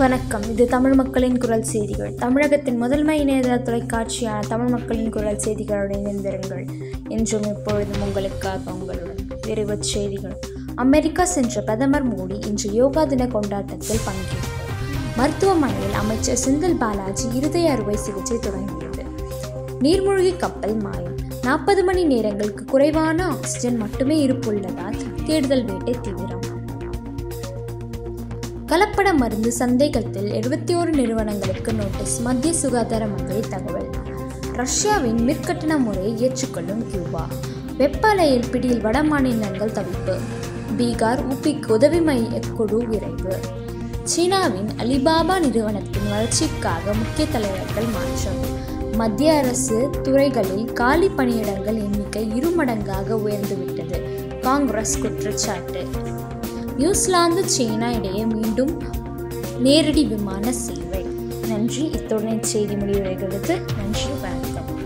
வணக்கம். இது தமிழ் மக்களின் குரல் செய்திகள். தமிழகத்தின் முதன்மை இணையதள தொலைக்காட்சியான தமிழ் மக்களின் குரல் செய்திகளோடு இணைந்திருங்கள். என்றும் இப்பொழுதும் உங்களுக்காக உங்களுடன் விரைவுச் செய்திகள். அமெரிக்கா சென்ற பிரதமர் மோடி இன்று யோகா தின கொண்டாட்டத்தில் பங்கேற்றார் மருத்துவமனையில் அமைச்சர் செந்தில் பாலாஜி இருதய அறுவை சிகிச்சை தொடங்கியது. நீர்மூழ்கி கப்பல் மாயம். நாற்பது மணி நேரங்களுக்கு குறைவான ஆக்சிஜன் மட்டுமே இருப்புள்ளதால் தேடுதல் வேட்டை தீவிரம். கலப்பட மருந்து சந்தேகத்தில் எழுபத்தி ஓரு நிறுவனங்களுக்கு நோட்டீஸ் மத்திய சுகாதார மந்திரி தகவல். ரஷ்யாவின் மிற்கட்டண முறையை ஏற்றுக்கொள்ளும் கியூபா. வெப்ப அலையில் பிடியில் வட மாநிலங்கள் தவிப்பு. பீகார் உபிக்கு உதவி மைய குழு விரைவு. சீனாவின் அலிபாபா நிறுவனத்தின் வளர்ச்சிக்காக முக்கிய தலைவர்கள் மாற்றம். மத்திய அரசு துறைகளில் காலி பணியிடங்கள் எண்ணிக்கை இருமடங்காக உயர்ந்துவிட்டது. காங்கிரஸ் குற்றச்சாட்டு. நியூசிலாந்து சீனா இடையே மீண்டும் நேரடி விமான சேவை. நன்றி. இத்துடன் செய்தி முடிவடைகிறது. நன்றி. வணக்கம்.